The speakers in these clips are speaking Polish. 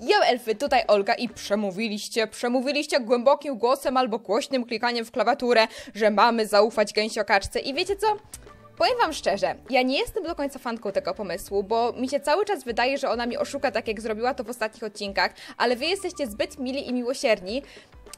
Ja elfy, tutaj Olga i przemówiliście, przemówiliście głębokim głosem albo głośnym klikaniem w klawiaturę, że mamy zaufać gęsiokaczce i wiecie co? Powiem wam szczerze, ja nie jestem do końca fanką tego pomysłu, bo mi się cały czas wydaje, że ona mi oszuka tak jak zrobiła to w ostatnich odcinkach, ale wy jesteście zbyt mili i miłosierni,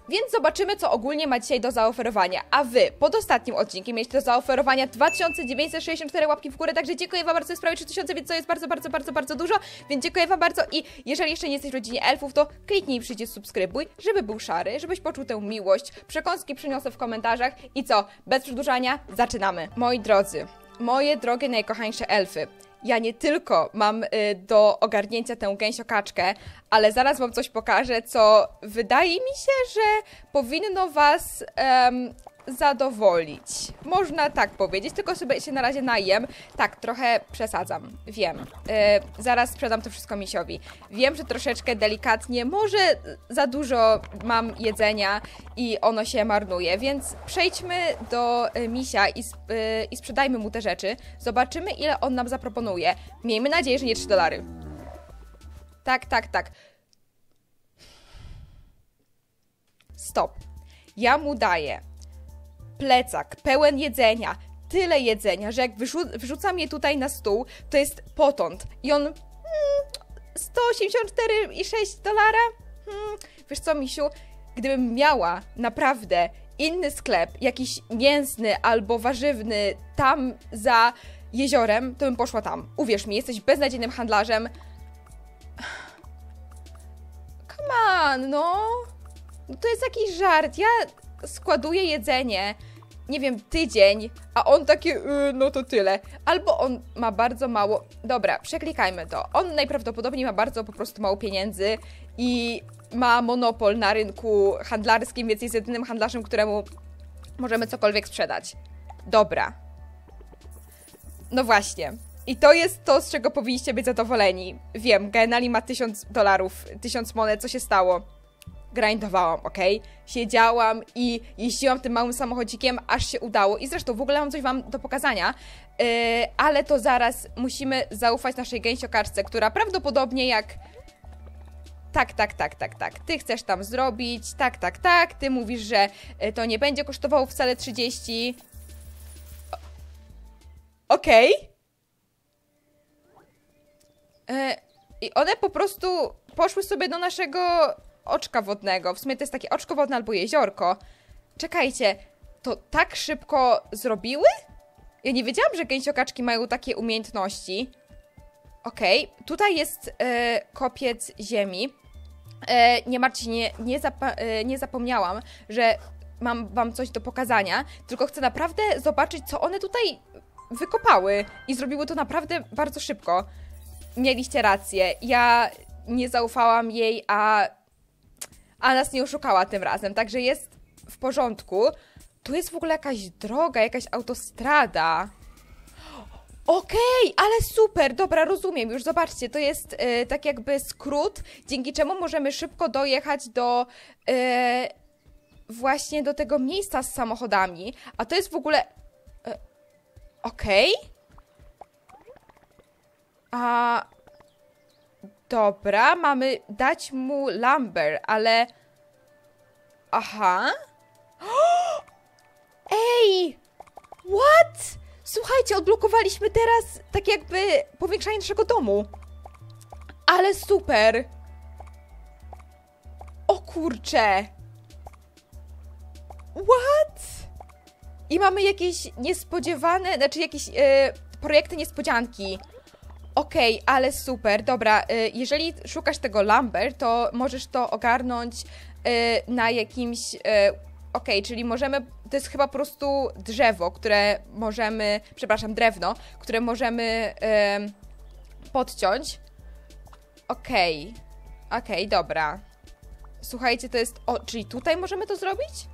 więc zobaczymy, co ogólnie ma dzisiaj do zaoferowania. A wy pod ostatnim odcinkiem mieliście do zaoferowania 2964 łapki w górę, także dziękuję wam bardzo, jest prawie 3000, więc to jest bardzo, bardzo, bardzo, bardzo dużo, więc dziękuję wam bardzo i jeżeli jeszcze nie jesteś w rodzinie elfów, to kliknij przycisk subskrybuj, żeby był szary, żebyś poczuł tę miłość. Przekąski przyniosę w komentarzach i co, bez przedłużania, zaczynamy. Moi drodzy, moje drogie najkochańsze elfy, ja nie tylko mam y, do ogarnięcia tę gęsiokaczkę, ale zaraz wam coś pokażę, co wydaje mi się, że powinno was em, zadowolić. Można tak powiedzieć, tylko sobie się na razie najem. Tak, trochę przesadzam, wiem. Y, zaraz sprzedam to wszystko misiowi. Wiem, że troszeczkę delikatnie, może za dużo mam jedzenia i ono się marnuje, więc przejdźmy do y, misia i, sp- y, i sprzedajmy mu te rzeczy. Zobaczymy, ile on nam zaproponuje. Miejmy nadzieję, że nie 3 dolary. Tak, tak, tak. Stop. Ja mu daję plecak pełen jedzenia, tyle jedzenia, że jak wyrzu- wrzucam je tutaj na stół, to jest potąd. I on. Mm, 184,6 dolara? Hmm, wiesz co, misiu? Gdybym miała naprawdę inny sklep, jakiś mięsny albo warzywny, tam za jeziorem, to bym poszła tam. Uwierz mi, jesteś beznadziejnym handlarzem. Come on, no. No To jest jakiś żart. Ja składuję jedzenie, nie wiem, tydzień, a on takie, yy, no to tyle. Albo on ma bardzo mało. Dobra, przeklikajmy to. On najprawdopodobniej ma bardzo po prostu mało pieniędzy i ma monopol na rynku handlarskim, więc jest jedynym handlarzem, któremu możemy cokolwiek sprzedać. Dobra. No właśnie. I to jest to, z czego powinniście być zadowoleni. Wiem, Genali ma tysiąc dolarów, tysiąc monet, co się stało? Grindowałam, ok? Siedziałam i jeździłam tym małym samochodzikiem, aż się udało. I zresztą w ogóle mam coś wam do pokazania, yy, ale to zaraz musimy zaufać naszej gęsiokarce, która prawdopodobnie jak... Tak, tak, tak, tak, tak. Ty chcesz tam zrobić, tak, tak, tak. Ty mówisz, że y, to nie będzie kosztowało wcale 30. O- Okej. E, I one po prostu poszły sobie do naszego oczka wodnego. W sumie to jest takie oczko wodne albo jeziorko. Czekajcie, to tak szybko zrobiły? Ja nie wiedziałam, że gęsiokaczki mają takie umiejętności. Okej, tutaj jest e, kopiec ziemi. E, nie martwcie nie, nie, zapa- e, nie zapomniałam, że mam wam coś do pokazania, tylko chcę naprawdę zobaczyć, co one tutaj wykopały. I zrobiły to naprawdę bardzo szybko. Mieliście rację. Ja nie zaufałam jej, a a nas nie oszukała tym razem, także jest w porządku. Tu jest w ogóle jakaś droga, jakaś autostrada. Okej, ale super, dobra, rozumiem, już zobaczcie, to jest e, tak jakby skrót, dzięki czemu możemy szybko dojechać do e, właśnie do tego miejsca z samochodami, a to jest w ogóle... E, Okej. A... Dobra, mamy dać mu lumber, ale... Aha. Ej! What? Słuchajcie, odblokowaliśmy teraz tak jakby powiększanie naszego domu. Ale super! O kurcze! What? I mamy jakieś niespodziewane, znaczy jakieś e, projekty niespodzianki. Okej, ale super, dobra, y, jeżeli szukasz tego lumber, to możesz to ogarnąć y, na jakimś... y, Okej, czyli możemy, to jest chyba po prostu drzewo, które możemy, przepraszam, drewno, które możemy podciąć. Okej, okej, dobra. Słuchajcie, to jest, o, czyli tutaj możemy to zrobić?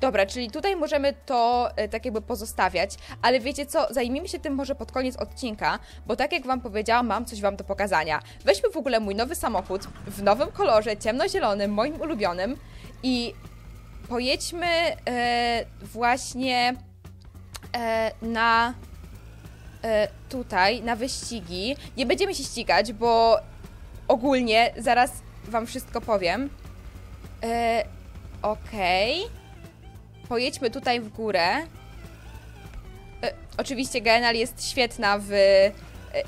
Dobra, czyli tutaj możemy to e, tak jakby pozostawiać, ale wiecie co, zajmijmy się tym może pod koniec odcinka, bo tak jak Wam powiedziałam, mam coś Wam do pokazania. Weźmy w ogóle mój nowy samochód w nowym kolorze, ciemnozielonym, moim ulubionym i pojedźmy e, właśnie e, na e, tutaj, na wyścigi. Nie będziemy się ścigać, bo ogólnie zaraz wam wszystko powiem. E, Okej. Pojedźmy tutaj w górę. E, oczywiście Genal jest świetna w e,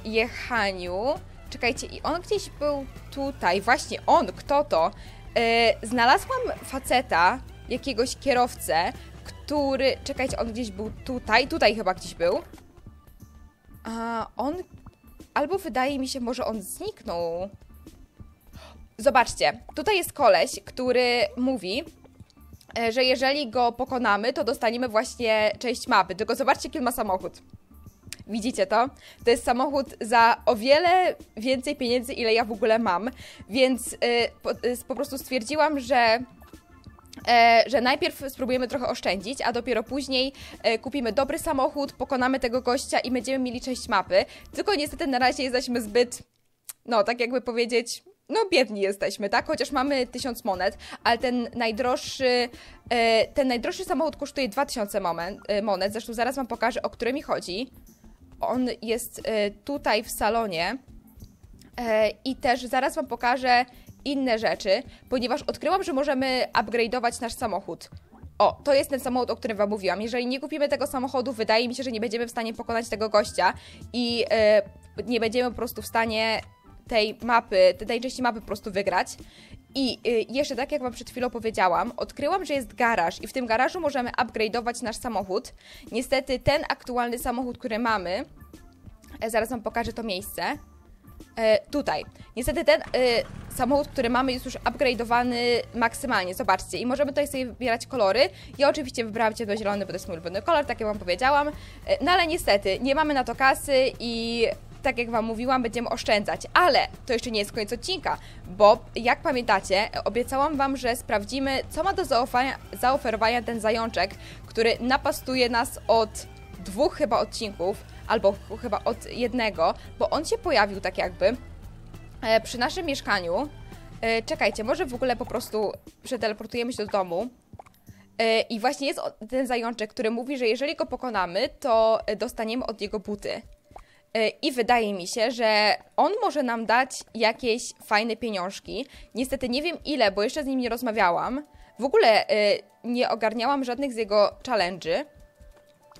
jechaniu. Czekajcie, i on gdzieś był tutaj. Właśnie on, kto to? E, znalazłam faceta, jakiegoś kierowcę, który... Czekajcie, on gdzieś był tutaj. Tutaj chyba gdzieś był. A on... Albo wydaje mi się, może on zniknął. Zobaczcie, tutaj jest koleś, który mówi, że jeżeli go pokonamy, to dostaniemy właśnie część mapy. Tylko zobaczcie, jaki ma samochód. Widzicie to? To jest samochód za o wiele więcej pieniędzy, ile ja w ogóle mam. Więc y, po, y, po prostu stwierdziłam, że e, że najpierw spróbujemy trochę oszczędzić, a dopiero później e, kupimy dobry samochód, pokonamy tego gościa i będziemy mieli część mapy. Tylko niestety na razie jesteśmy zbyt, no tak jakby powiedzieć, no biedni jesteśmy, tak? Chociaż mamy 1000 monet, ale ten najdroższy, e, ten najdroższy samochód kosztuje 2000 moment, e, monet. Zresztą zaraz wam pokażę, o który mi chodzi. On jest e, tutaj w salonie. I też zaraz Wam pokażę inne rzeczy, ponieważ odkryłam, że możemy upgrade'ować nasz samochód. O, to jest ten samochód, o którym Wam mówiłam. Jeżeli nie kupimy tego samochodu, wydaje mi się, że nie będziemy w stanie pokonać tego gościa i nie będziemy po prostu w stanie tej mapy, tej części mapy po prostu wygrać. I y, jeszcze tak jak Wam przed chwilą powiedziałam, odkryłam, że jest garaż i w tym garażu możemy upgrade'ować nasz samochód. Niestety ten aktualny samochód, który mamy, e, zaraz Wam pokażę to miejsce, e, tutaj. Niestety ten e, samochód, który mamy jest już upgrade'owany maksymalnie, zobaczcie. I możemy tutaj sobie wybierać kolory. Ja oczywiście wybrałam ciemnozielony, bo to jest mój ulubiony kolor, tak jak Wam powiedziałam. E, no ale niestety, nie mamy na to kasy i tak jak Wam mówiłam, będziemy oszczędzać. Ale to jeszcze nie jest koniec odcinka, bo jak pamiętacie, obiecałam Wam, że sprawdzimy, co ma do zaoferowania, ten zajączek, który napastuje nas od dwóch chyba odcinków, albo ch- chyba od jednego, bo on się pojawił tak jakby e, przy naszym mieszkaniu. E, czekajcie, może w ogóle po prostu przeteleportujemy się do domu. E, I właśnie jest ten zajączek, który mówi, że jeżeli go pokonamy, to dostaniemy od niego buty. E, I wydaje mi się, że on może nam dać jakieś fajne pieniążki. Niestety nie wiem ile, bo jeszcze z nim nie rozmawiałam. W ogóle e, nie ogarniałam żadnych z jego challenge'y.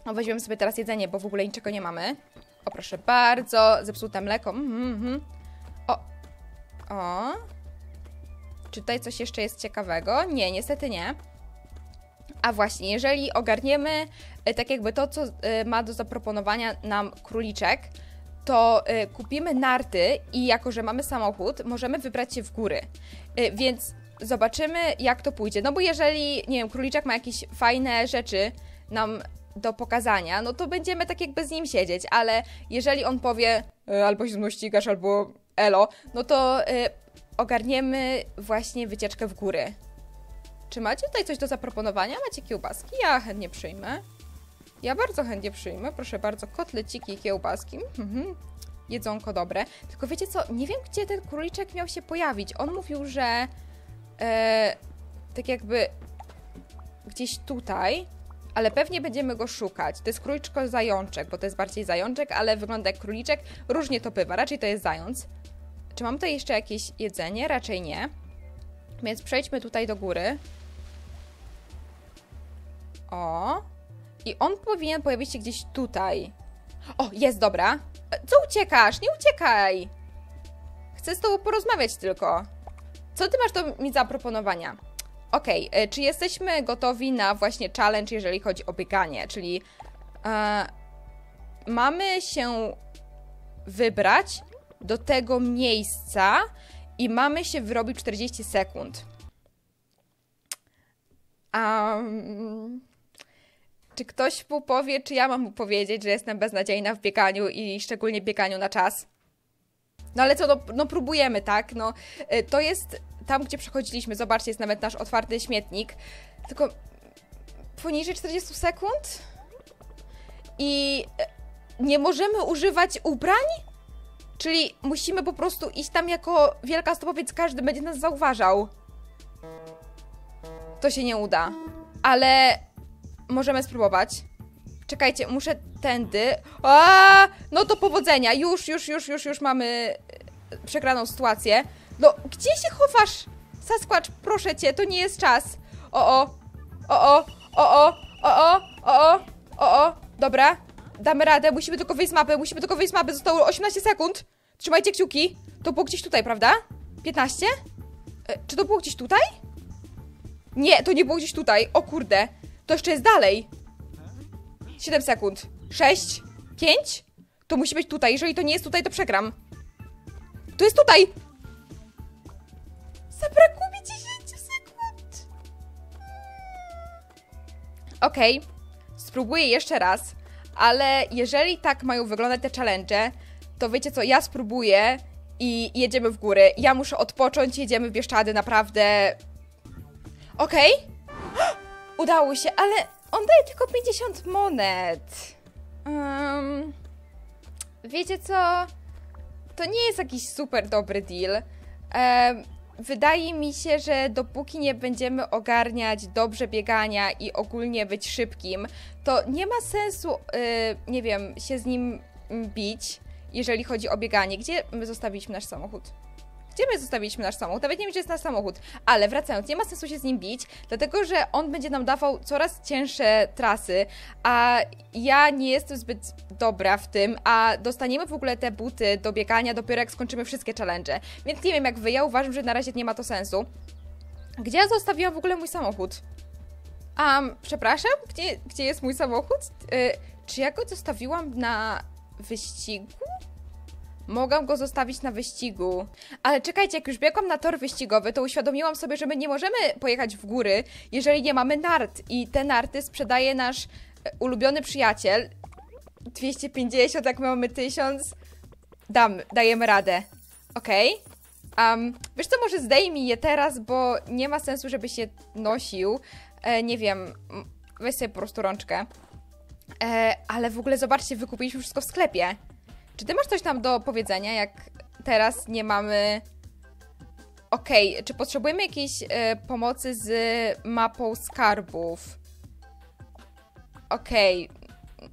O, weźmiemy sobie teraz jedzenie, bo w ogóle niczego nie mamy. O, proszę bardzo, zepsute mleko. Mhm, mhm. O, o. Czy tutaj coś jeszcze jest ciekawego? Nie, niestety nie. A właśnie, jeżeli ogarniemy tak jakby to, co e, ma do zaproponowania nam króliczek, to e, kupimy narty i jako, że mamy samochód, możemy wybrać się w góry. E, Więc zobaczymy, jak to pójdzie. No bo jeżeli, nie wiem, króliczek ma jakieś fajne rzeczy nam do pokazania, no to będziemy tak jakby z nim siedzieć, ale jeżeli on powie e, albo się ścigasz, albo elo, no to e, ogarniemy właśnie wycieczkę w góry. Czy macie tutaj coś do zaproponowania? Macie kiełbaski? Ja chętnie przyjmę. Ja bardzo chętnie przyjmę. Proszę bardzo, kotleciki i kiełbaski. Mhm. Jedzonko dobre. Tylko wiecie co, nie wiem, gdzie ten króliczek miał się pojawić. On mówił, że e, tak jakby gdzieś tutaj, ale pewnie będziemy go szukać. To jest króliczko zajączek, bo to jest bardziej zajączek, ale wygląda jak króliczek. Różnie to bywa, raczej to jest zając. Czy mam tutaj jeszcze jakieś jedzenie? Raczej nie. Więc przejdźmy tutaj do góry. O. I on powinien pojawić się gdzieś tutaj. O, jest, dobra. Co uciekasz? Nie uciekaj! Chcę z tobą porozmawiać tylko. Co ty masz do mi zaproponowania? Okej, e, czy jesteśmy gotowi na właśnie challenge, jeżeli chodzi o bieganie? Czyli e, mamy się wybrać do tego miejsca i mamy się wyrobić 40 sekund. Um, czy ktoś mu powie, czy ja mam mu powiedzieć, że jestem beznadziejna w bieganiu i szczególnie bieganiu na czas? No ale co, no, no próbujemy, tak? No, y, to jest tam, gdzie przechodziliśmy. Zobaczcie, jest nawet nasz otwarty śmietnik. Tylko poniżej 40 sekund? I y, nie możemy używać ubrań? Czyli musimy po prostu iść tam jako wielka stopa, więc każdy będzie nas zauważał. To się nie uda. Ale możemy spróbować. Czekajcie, muszę tędy. A, no to powodzenia. Już, już, już, już, już mamy e, przegraną sytuację. No, gdzie się chowasz? Sasquatch, proszę cię, to nie jest czas. O, o, o, o, o, o, o, o, o, o, o, dobra. Damy radę, musimy tylko wyjść z mapy, musimy tylko wyjść z mapy, zostało 18 sekund. Trzymajcie kciuki. To było gdzieś tutaj, prawda? 15? E, czy to było gdzieś tutaj? Nie, to nie było gdzieś tutaj. O kurde. To jeszcze jest dalej. 7 sekund. 6? 5? To musi być tutaj. Jeżeli to nie jest tutaj, to przegram. To jest tutaj! Zabrakło mi 10 sekund. Okej. Spróbuję jeszcze raz. Ale jeżeli tak mają wyglądać te challenge, to wiecie co, ja spróbuję i jedziemy w góry. Ja muszę odpocząć, jedziemy w Bieszczady, naprawdę. Okej. Udało się, ale on daje tylko 50 monet. Um, wiecie co? To nie jest jakiś super dobry deal. Em, wydaje mi się, że dopóki nie będziemy ogarniać dobrze biegania i ogólnie być szybkim, to nie ma sensu, y, nie wiem, się z nim bić, jeżeli chodzi o bieganie. Gdzie my zostawiliśmy nasz samochód? Gdzie my zostawiliśmy nasz samochód? Nawet nie wiem, gdzie jest nasz samochód. Ale wracając, nie ma sensu się z nim bić, dlatego że on będzie nam dawał coraz cięższe trasy, a ja nie jestem zbyt dobra w tym, a dostaniemy w ogóle te buty do biegania dopiero jak skończymy wszystkie challenge. Więc nie wiem jak wy, ja uważam, że na razie nie ma to sensu. Gdzie ja zostawiłam w ogóle mój samochód? Um, przepraszam, gdzie, gdzie jest mój samochód? Y, czy ja go zostawiłam na wyścigu? Mogłam go zostawić na wyścigu. Ale czekajcie, jak już biegłam na tor wyścigowy, to uświadomiłam sobie, że my nie możemy pojechać w góry, jeżeli nie mamy nart. I te narty sprzedaje nasz e, ulubiony przyjaciel. 250, jak my mamy 1000. Dam, dajemy radę. Okej. Um, wiesz co, może zdejmij je teraz, bo nie ma sensu, żeby się nosił. E, nie wiem, weź sobie po prostu rączkę. E, ale w ogóle zobaczcie, wykupiliśmy wszystko w sklepie. Czy ty masz coś tam do powiedzenia, jak teraz nie mamy... Okej, czy potrzebujemy jakiejś e, pomocy z mapą skarbów? Okej.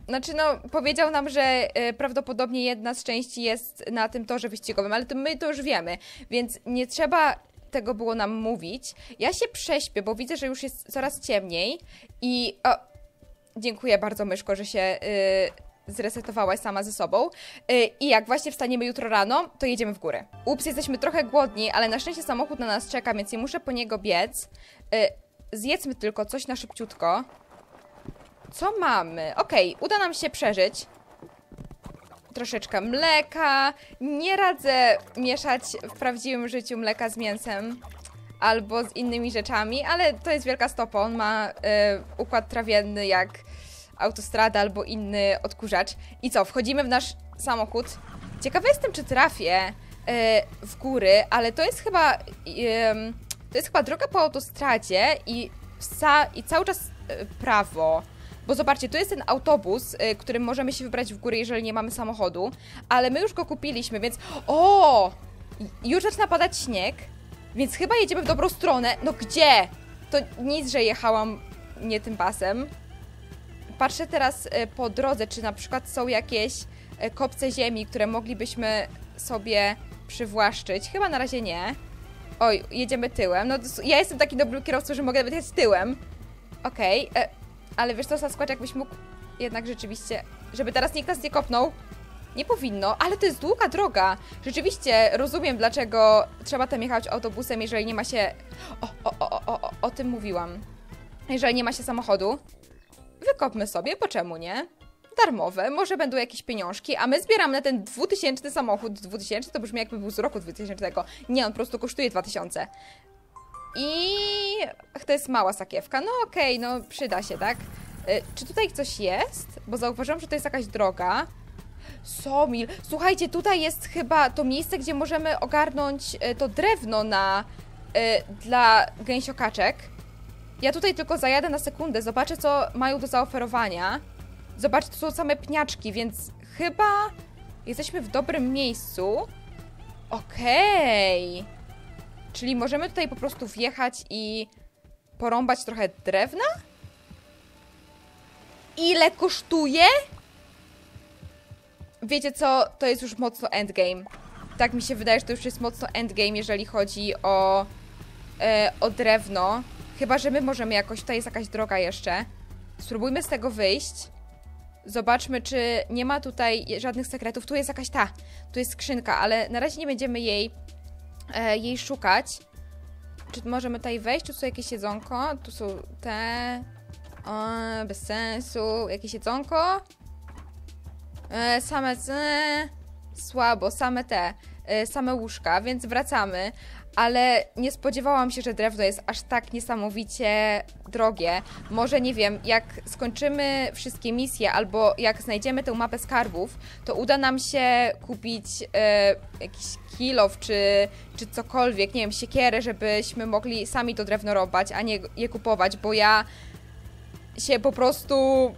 Znaczy, no, powiedział nam, że e, prawdopodobnie jedna z części jest na tym torze wyścigowym, ale to my to już wiemy, więc nie trzeba tego było nam mówić. Ja się prześpię, bo widzę, że już jest coraz ciemniej i... O, dziękuję bardzo, Myszko, że się y, zresetowałaś sama ze sobą. Y, I jak właśnie wstaniemy jutro rano, to jedziemy w górę. Ups, jesteśmy trochę głodni, ale na szczęście samochód na nas czeka, więc nie muszę po niego biec. Y, zjedzmy tylko coś na szybciutko. Co mamy? Okej, uda nam się przeżyć. Troszeczkę mleka. Nie radzę mieszać w prawdziwym życiu mleka z mięsem albo z innymi rzeczami, ale to jest wielka stopa. On ma y, układ trawienny jak autostrada albo inny odkurzacz. I co, wchodzimy w nasz samochód. Ciekawa jestem, czy trafię y, w góry, ale to jest chyba to jest chyba droga po autostradzie i, i cały czas y, prawo. Bo zobaczcie, tu jest ten autobus, y, którym możemy się wybrać w góry, jeżeli nie mamy samochodu, ale my już go kupiliśmy, więc... O! Już zaczyna padać śnieg, więc chyba jedziemy w dobrą stronę. No gdzie? To nic, że jechałam nie tym pasem. Patrzę teraz y, po drodze, czy na przykład są jakieś y, kopce ziemi, które moglibyśmy sobie przywłaszczyć. Chyba na razie nie. Oj, jedziemy tyłem. No, ja jestem taki dobry kierowcą, że mogę nawet jechać tyłem. Okej, e, ale wiesz co, Sasquatch, jakbyś mógł jednak rzeczywiście, żeby teraz nikt nas nie kopnął. Nie powinno, ale to jest długa droga. Rzeczywiście rozumiem, dlaczego trzeba tam jechać autobusem, jeżeli nie ma się... O, o, o, o, o, o tym mówiłam. Jeżeli nie ma się samochodu, wykopmy sobie, po czemu nie? Darmowe, może będą jakieś pieniążki, a my zbieramy na ten 2000 samochód. 2000 to brzmi jakby był z roku 2000. Nie, on po prostu kosztuje 2000. I to jest mała sakiewka. No okej, no przyda się, tak? Y, Czy tutaj coś jest? Bo zauważyłam, że to jest jakaś droga. Somil. Słuchajcie, tutaj jest chyba to miejsce, gdzie możemy ogarnąć y, to drewno na y, dla gęsiokaczek. Ja tutaj tylko zajadę na sekundę, zobaczę co mają do zaoferowania. Zobaczcie, to są same pniaczki, więc chyba jesteśmy w dobrym miejscu. Okej. Czyli możemy tutaj po prostu wjechać i porąbać trochę drewna? Ile kosztuje? Wiecie co, to jest już mocno endgame. tak mi się wydaje, że to już jest mocno endgame, jeżeli chodzi o, e, o drewno. Chyba, że my możemy jakoś, tutaj jest jakaś droga jeszcze. Spróbujmy z tego wyjść. Zobaczmy, czy nie ma tutaj żadnych sekretów. Tu jest jakaś ta, tu jest skrzynka, ale na razie nie będziemy jej, e, jej szukać. Czy możemy tutaj wejść? Tu są jakieś jedzonko? Tu są te... O, bez sensu. Jakieś jedzonko? E, same... E, słabo, same te. E, same łóżka, więc wracamy ale nie spodziewałam się, że drewno jest aż tak niesamowicie drogie. Może nie wiem, jak skończymy wszystkie misje albo jak znajdziemy tę mapę skarbów, to uda nam się kupić e, jakiś kilow czy, czy cokolwiek, nie wiem, siekierę, żebyśmy mogli sami to drewno robać, a nie je kupować, bo ja się po prostu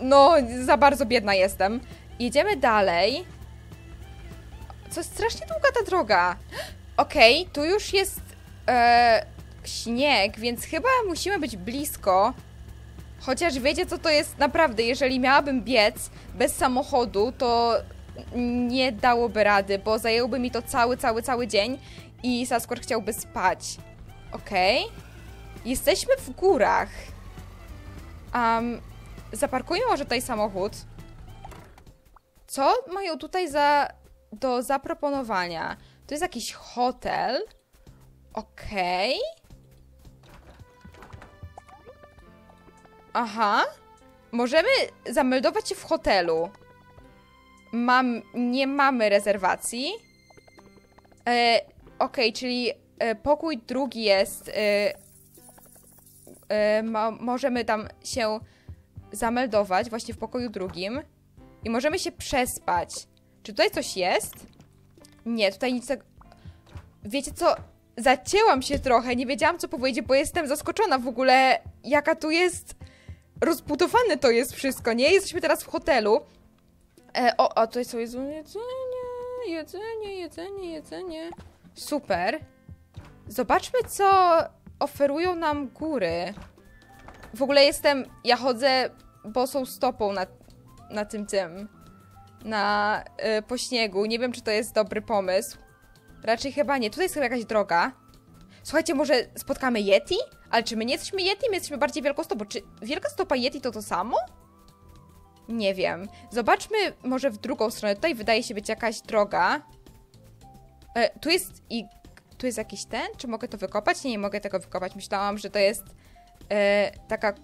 no za bardzo biedna jestem. Jedziemy dalej. Co strasznie długa ta droga. Okej, okay, tu już jest e, śnieg, więc chyba musimy być blisko. Chociaż wiecie co to jest naprawdę, jeżeli miałabym biec bez samochodu, to nie dałoby rady, bo zajęłoby mi to cały, cały, cały dzień i Sasquatch chciałby spać. Okej. Okay. Jesteśmy w górach. Um, zaparkujmy może tutaj samochód. Co mają tutaj za do zaproponowania? To jest jakiś hotel. Okej. Okay. Aha. Możemy zameldować się w hotelu. Mam, nie mamy rezerwacji. E, Okej, okay, czyli e, pokój drugi jest. E, e, mo, możemy tam się zameldować właśnie w pokoju drugim. I możemy się przespać. Czy tutaj coś jest? Nie, tutaj nic tak... Wiecie co? Zacięłam się trochę, nie wiedziałam co powiedzieć, bo jestem zaskoczona w ogóle, jaka tu jest... Rozbudowane to jest wszystko, nie? Jesteśmy teraz w hotelu. E, o, a tutaj są jedzenie, jedzenie, jedzenie, jedzenie. Super. Zobaczmy, co oferują nam góry. W ogóle jestem... Ja chodzę bosą stopą na, na tym tym na, y, po śniegu. Nie wiem, czy to jest dobry pomysł. Raczej chyba nie. Tutaj jest chyba jakaś droga. Słuchajcie, może spotkamy Yeti? Ale czy my nie jesteśmy Yeti? My jesteśmy bardziej wielkostopą. Czy wielka stopa Yeti to to samo? Nie wiem. Zobaczmy może w drugą stronę. Tutaj wydaje się być jakaś droga. E, tu jest i... Tu jest jakiś ten? Czy mogę to wykopać? Nie, nie mogę tego wykopać. Myślałam, że to jest e, taka...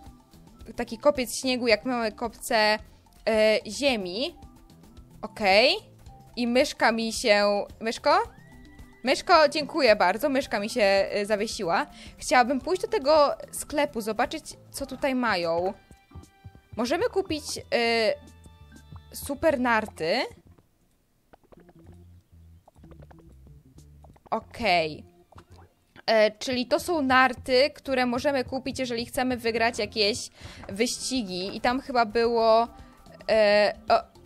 Taki kopiec śniegu, jak mamy kopce e, ziemi. Okej. Okay. I myszka mi się... Myszko? Myszko, dziękuję bardzo. Myszka mi się y, zawiesiła. Chciałabym pójść do tego sklepu, zobaczyć, co tutaj mają. Możemy kupić y, super narty. Okej. Okay. E, czyli to są narty, które możemy kupić, jeżeli chcemy wygrać jakieś wyścigi. I tam chyba było... E, o,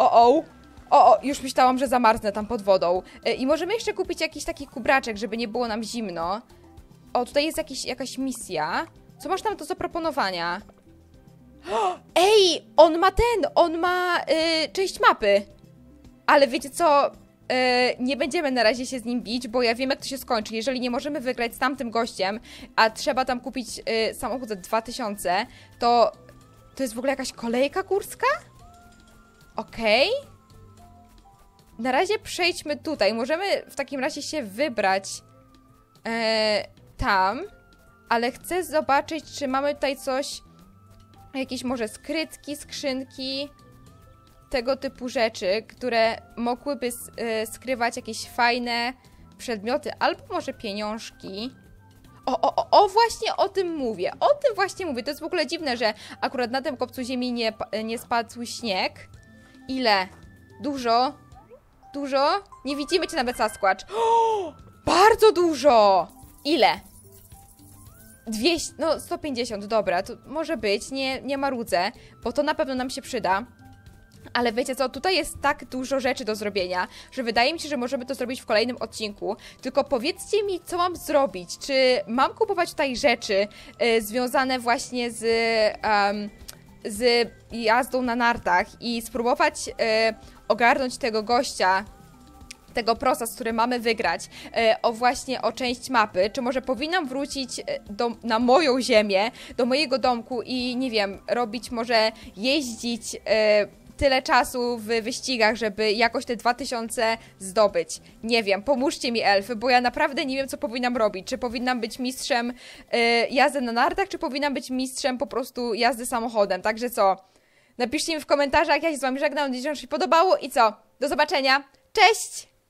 o, o. O, o, już myślałam, że zamarznę tam pod wodą. E, I możemy jeszcze kupić jakiś taki kubraczek, żeby nie było nam zimno. O, tutaj jest jakiś, jakaś misja. Co masz tam do zaproponowania? Ej, on ma ten, on ma y, część mapy. Ale wiecie co, y, nie będziemy na razie się z nim bić, bo ja wiem jak to się skończy. Jeżeli nie możemy wygrać z tamtym gościem, a trzeba tam kupić y, samochód za 2000, to to jest w ogóle jakaś kolejka górska? Okej. Okay. Na razie przejdźmy tutaj. Możemy w takim razie się wybrać e, tam, ale chcę zobaczyć, czy mamy tutaj coś, jakieś może skrytki, skrzynki, tego typu rzeczy, które mogłyby e, skrywać jakieś fajne przedmioty, albo może pieniążki. O, o, o, właśnie o tym mówię. O tym właśnie mówię. To jest w ogóle dziwne, że akurat na tym kopcu ziemi nie, nie spadł śnieg. Ile? Dużo? Dużo? Nie widzimy cię nawet Sasquatch. O, bardzo dużo! Ile? 200, no 150, dobra, to może być, nie, nie marudzę, bo to na pewno nam się przyda. Ale wiecie co, tutaj jest tak dużo rzeczy do zrobienia, że wydaje mi się, że możemy to zrobić w kolejnym odcinku. Tylko powiedzcie mi, co mam zrobić. Czy mam kupować tutaj rzeczy y, związane właśnie z, um, z jazdą na nartach i spróbować y, ogarnąć tego gościa, tego prosa, z którym mamy wygrać, e, o właśnie o część mapy, czy może powinnam wrócić e, do, na moją ziemię, do mojego domku i nie wiem, robić może jeździć e, tyle czasu w wyścigach, żeby jakoś te 2000 zdobyć. Nie wiem, pomóżcie mi elfy, bo ja naprawdę nie wiem, co powinnam robić. Czy powinnam być mistrzem e, jazdy na nartach, czy powinnam być mistrzem po prostu jazdy samochodem. Także co? Napiszcie mi w komentarzach, jak się z wami żegnam, nadzieję, że się podobało i co? Do zobaczenia. Cześć!